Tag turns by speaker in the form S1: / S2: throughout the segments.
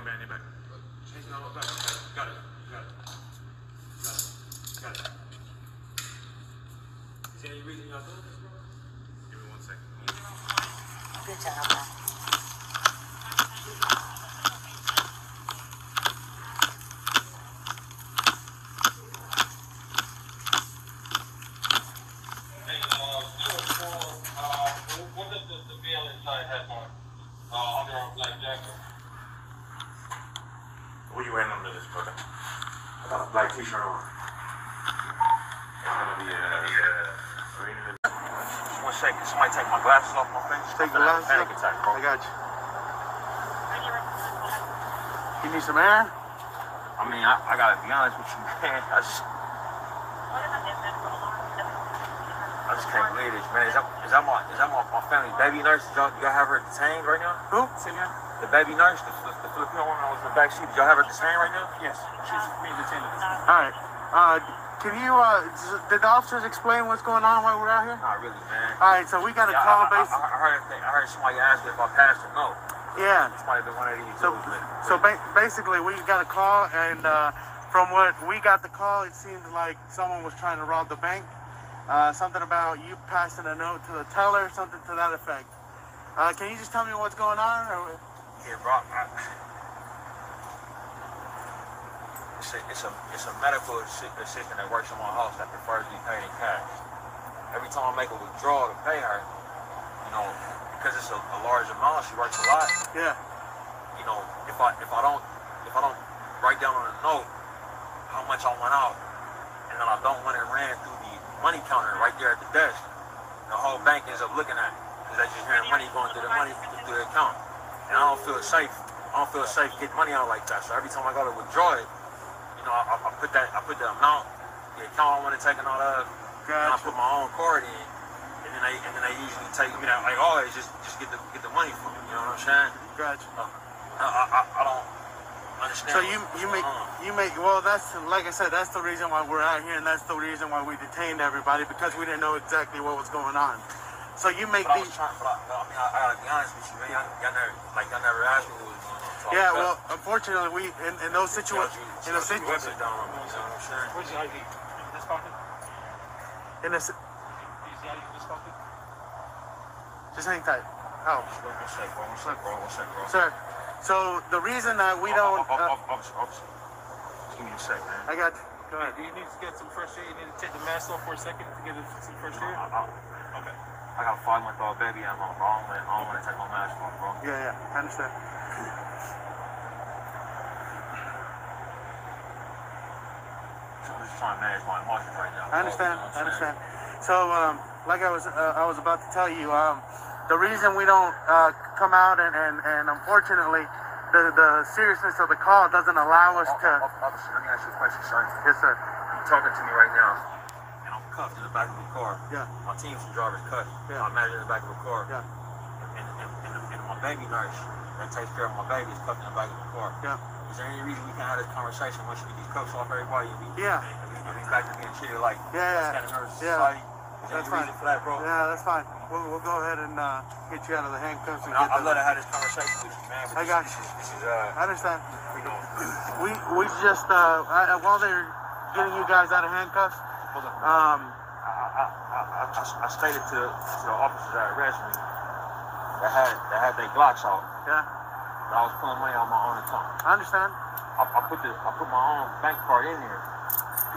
S1: Name back, name back. Change the number back. Got it. Got it. Got it. Got it. Is there any reason y'all doing this, bro? Give me one second.
S2: Good job, man.
S3: Hey, uh, zero four, uh, what does the, the bill inside have on? Uh, under our black jacket?
S1: Where you wearing under this, brother? I got a black t-shirt on. It's gonna be, uh, yeah. Just one second. Somebody take my glasses off my face.
S4: Take
S1: I'm
S4: your
S1: having a
S4: glasses
S1: Panic
S4: off.
S1: attack, bro.
S4: I got you. You need some air?
S1: I mean, I, I gotta be honest with you, man. I just, I just can't believe this, man. Is that, is that my, is that my, my family baby nurse? Did y'all, y'all have her detained right now?
S4: Who?
S1: The baby nurse, the, the, Filipino woman was in the back seat. Y'all have her detained right now?
S5: Yes, she's being detained.
S4: All right. Uh, can you, uh, did the officers explain what's going on while we're out here?
S1: Not really, man.
S4: All right, so we got a
S1: Yeah,
S4: call
S1: I, I,
S4: base.
S1: I, I heard, I heard somebody ask if I passed or no.
S4: Yeah.
S1: This might have been one of these.
S4: So,
S1: dudes, but-
S4: so ba- basically, we got a call, and uh, from what we got the call, it seemed like someone was trying to rob the bank. Uh, something about you passing a note to the teller, something to that effect. Uh, can you just tell me what's going on? Or,
S1: Yeah, bro. I, it's a it's a it's a medical assistant that works in my house that prefers to be paid in cash. Every time I make a withdrawal to pay her, you know, because it's a, a large amount, she works a lot.
S4: yeah.
S1: You know, if I if I don't if I don't write down on a note how much I went out, and then I don't want it ran through the money counter right there at the desk, the whole bank ends up looking at it because they just hearing money going through the money through the account, and I don't feel safe. I don't feel safe getting money out like that. So every time I go to withdraw it, you know, I, I put that I put the amount, the account I want to take it out of, and I put my own card in, and then they and then they usually take me that like oh, always just just get the get the money from. You know what I'm saying?
S4: Gotcha.
S1: I, I, I, I don't understand.
S4: So you you make
S1: on.
S4: you make well that's like I said that's the reason why we're out here and that's the reason why we detained everybody because we didn't know exactly what was going on. So you make
S1: But
S4: these
S1: was trying, but I, but I mean, I, I gotta be honest with you, man. Y'all, y'all never, like, y'all never asked me what was going on. So
S4: yeah
S1: felt-
S4: well unfortunately we in, in those situations in a
S1: y'all drew weapons
S4: situation
S1: down on me. You know what I'm saying?
S5: Where's the ID? In this pocket?
S4: in a
S5: Is the ID in this pocket?
S4: just hang tight. Oh
S1: One sec, bro. One sec, bro. One sec, bro.
S4: sir. So the reason that we
S1: Oh,
S4: don't
S1: oh,
S4: uh,
S1: oh, oh, officer, officer. Just give me a sec, man.
S4: I got go ahead.
S5: Do you need to get some fresh air? You need to take the mask off for a second to get some fresh air?
S1: I, I, okay. I got a five month old baby at home, bro. I don't, wanna- I don't want to take my mask off, bro.
S4: Yeah yeah I understand.
S1: So I'm just trying to manage my emotions right now.
S4: I understand.
S1: You know
S4: I understand. So, um, like I was, uh, I was about to tell you, um, the reason we don't uh, come out and, and, and unfortunately, the, the seriousness of the call doesn't allow us
S1: Oh,
S4: to.
S1: oh, oh, Officer, let me ask you a question, sir.
S4: Yes, sir.
S1: You're talking to me right now, cuffed in the back of the car.
S4: Yeah.
S1: My team's driver's cuffed.
S4: Yeah.
S1: I'm imagine in the back of the car.
S4: Yeah.
S1: And, and, and, and my baby nurse that takes care of my baby is cuffed in the back of the car.
S4: Yeah.
S1: Is there any reason we can have this conversation once we get these cuffs off everybody and we,
S4: Yeah.
S1: and we back to being treated like
S4: Yeah, yeah.
S1: members of
S4: Yeah.
S1: society?
S4: That's fine.
S1: for that, bro?
S4: Yeah, that's fine. We'll, we'll go ahead and uh, get you out of the handcuffs and
S1: I,
S4: get
S1: I'd love to have this conversation with you, man.
S4: I got
S1: this
S4: you.
S1: this is, uh,
S4: I understand. We we just uh, I, while they're getting you guys out of handcuffs. Um,
S1: I, I, I, I, stated to, to the officers that arrested me that had that had their Glocks out.
S4: yeah,
S1: That I was pulling money out of my own account.
S4: I understand.
S1: I, I put the I put my own bank card in there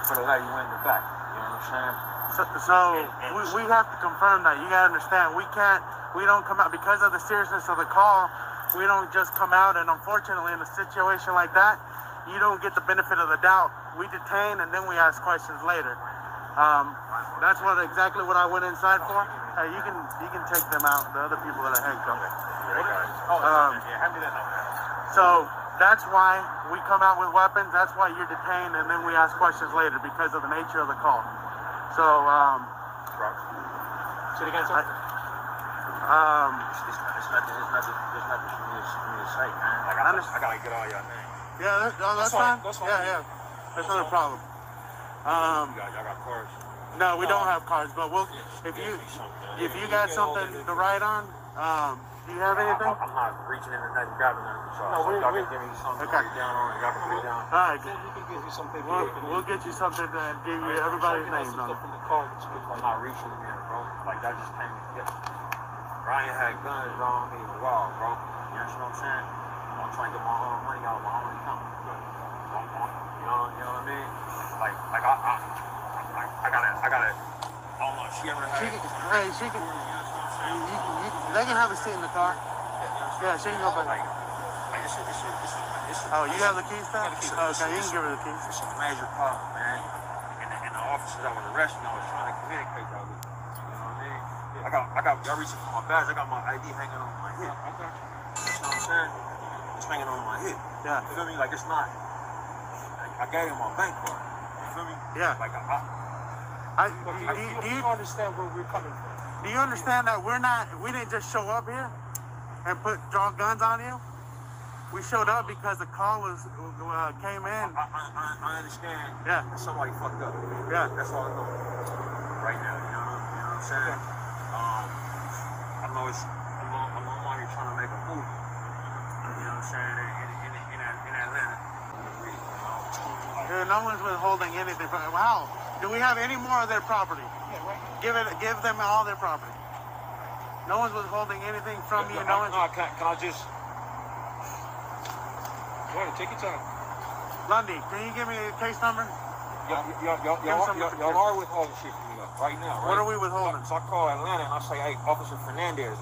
S1: before the lady went in the back. You know what I'm saying?
S4: So, so we, we have to confirm that. You gotta understand. We can't. We don't come out because of the seriousness of the call. We don't just come out, and unfortunately, in a situation like that, you don't get the benefit of the doubt. We detain and then we ask questions later. Um, that's what exactly what I went inside for. Hey, you can you can take them out. The other people that are handcuffed.
S1: Yeah, they got it. Oh,
S4: Um,
S1: yeah, hand me that number.
S4: So that's why we come out with weapons. That's why you're detained, and then we ask questions later because of the nature of the call. So, um,
S5: Say it again, sir.
S4: um,
S1: It's, it's, it's nothing. It's nothing. It's nothing for me to, for me to say, man. Like I,
S4: Understand.
S1: I gotta get all y'all names.
S4: yeah, that, no, that's,
S5: That's fine.
S4: fine.
S5: That's fine.
S4: Yeah, yeah, that's not a problem. Um,
S1: You got, y'all got cars.
S4: no, we don't have cards, but we'll if you
S1: something.
S4: if you got something to write on, um, Do you have anything?
S1: I, am not reaching into nothing, grabbing nothing. So,
S5: No,
S1: so
S5: we-
S1: y'all
S5: we-
S1: can give me something
S4: Okay.
S1: to write down on. Y'all can put down.
S4: All right.
S5: We can get you some paper.
S4: We'll, we'll get you something and give you everybody's names on it.
S5: From the car that
S1: I'm not reaching in, bro. Like that just came to get. Ryan had guns on me a while, bro. You understand what I'm saying? I'm trying to get my own money out of my own account. I'm- I'm- You know, you know what I mean? Like, like I, I, I, I gotta, I gotta. I if She ever had.
S4: She can, hey, she can,
S1: You understand what I'm saying?
S4: you, you, they can have a seat in the car. Yeah, she can go back.
S1: Like, like it's it's it's it's
S4: Oh, you have the keys?
S1: It's
S4: Okay, you can give her the keys.
S1: It's a major problem, man. And the, and the officers that was arresting, I was trying to communicate with. You know what I mean? I got, I got, y'all reaching for my badge. I got my ID hanging on my hip. You know what I'm saying? It's hanging on my hip.
S4: Yeah,
S1: You feel me? Like it's not. Like, I gave him my bank card. Feel me?
S4: yeah.
S1: Like I, I
S5: But
S4: do,
S5: you,
S4: do,
S5: you,
S4: do,
S5: you understand where we're coming from.
S4: do you understand that we're not, we didn't just show up here and put, draw guns on you? We showed up because the call was, uh, came in.
S1: I, I, I, understand.
S4: Yeah,
S1: somebody fucked up.
S4: yeah.
S1: That's all I know. Right now, you know, you know what I'm saying? Um, I know it's, I'm, I'm, I'm out here trying to make a move. You know what I'm saying? In, in, in, in, in Atlanta. You know?
S4: Dude, no one's withholding anything from, wow. Do we have any more of their property? Give it, give them all their property. No one's withholding anything from you, no one's,
S1: No, can, can I just,
S5: Go ahead, take your time.
S4: Lundy, can you give me a case number?
S1: y'all, y'all, y'all,
S4: Give
S1: y'all, y'all, y'all are withholding shit from me right now, right?
S4: What are we withholding?
S1: So I call Atlanta and I say, hey, Officer Fernandez.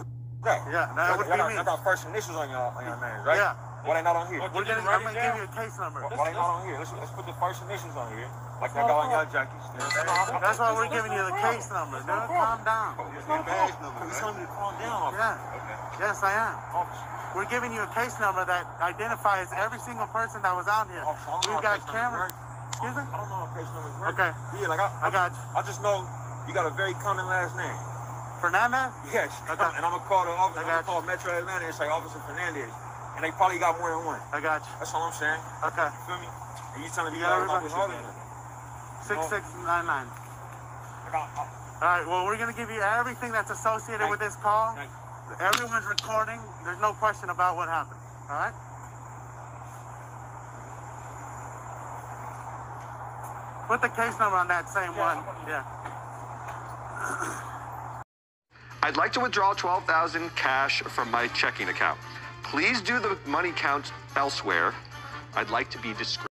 S1: That.
S4: Yeah, that would
S1: y'all,
S4: be
S1: got,
S4: me.
S1: y'all got first initials on y'all, on your names, right?
S4: Yeah.
S1: Why they not on here?
S4: We're gonna, I'm gonna give you a case number.
S1: Why, why they not on here? Let's, let's put the first initials on here. Like y'all got on y'all jackets. You know what I'm saying?
S4: That's why we're giving you the case number, dude. Calm down.
S1: Oh, it's not badge number. You telling me to calm down.
S4: Yeah.
S1: Okay.
S4: Yes, I am.
S1: Oh,
S4: we're giving you a case number that identifies every single person that was out here.
S1: Oh, officer, I don't know
S4: We've got
S1: case numbers
S4: cameras. Excuse me?
S1: I don't know how case numbers work.
S4: Okay.
S1: Yeah, like I,
S4: I got you.
S1: I just know you got a very common last name.
S4: Fernandez?
S1: Yes.
S4: Okay.
S1: And I'm gonna call the officer.
S4: I
S1: I'm gonna call Metro Atlanta and say Officer Fernandez. And they probably got more than one.
S4: I got you.
S1: That's all I'm saying.
S4: Okay.
S1: You feel me? And you telling me
S4: You
S1: you
S4: got
S1: got my
S4: everybody? 6699.
S1: I
S4: All right, well, we're going to give you everything that's associated with this call.
S1: Thank
S4: Everyone's recording. There's no question about what happened. All right? Put the case number on that same one. Yeah.
S6: I'd like to withdraw 12,000 cash from my checking account. Please do the money count elsewhere. I'd like to be discreet.